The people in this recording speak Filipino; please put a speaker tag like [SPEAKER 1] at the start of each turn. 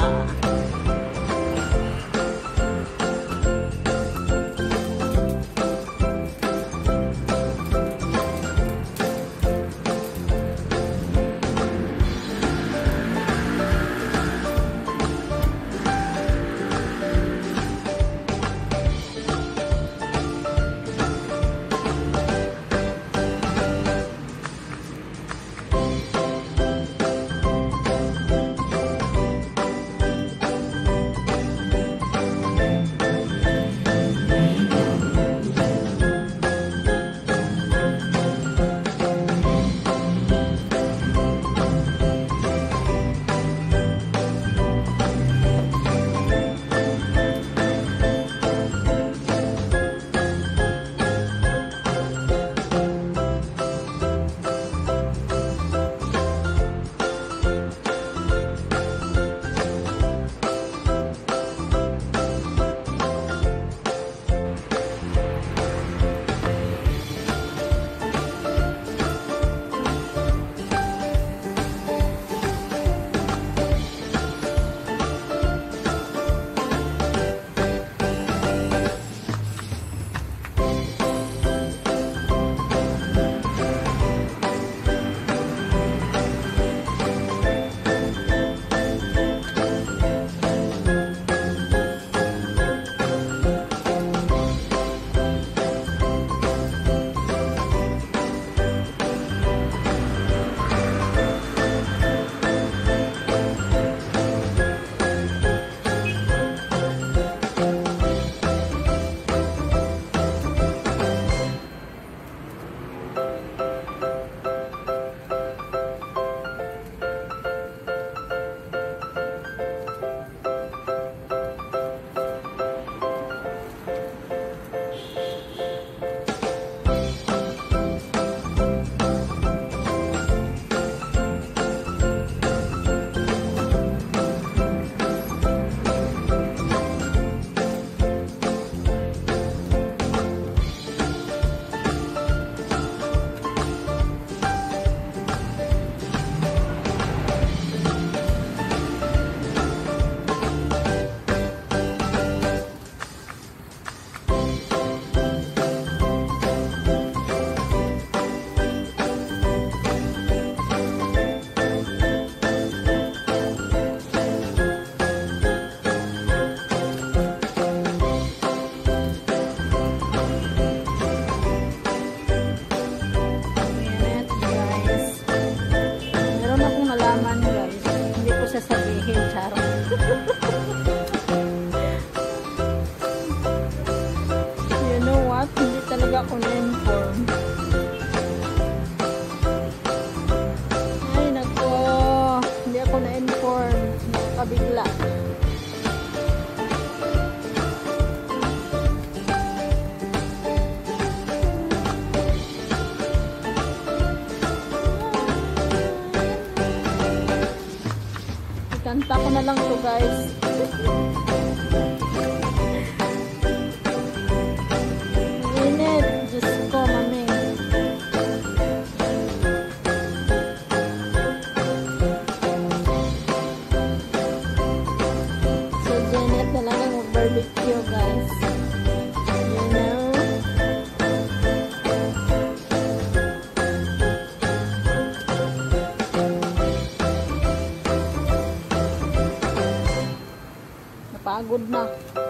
[SPEAKER 1] Bye. Sasabihin, charot. you know what? Hindi talaga ako na-inform. Ay, nako. Hindi ako na-inform. Nakabigla. Ikanta ko na lang to guys. Napagod na.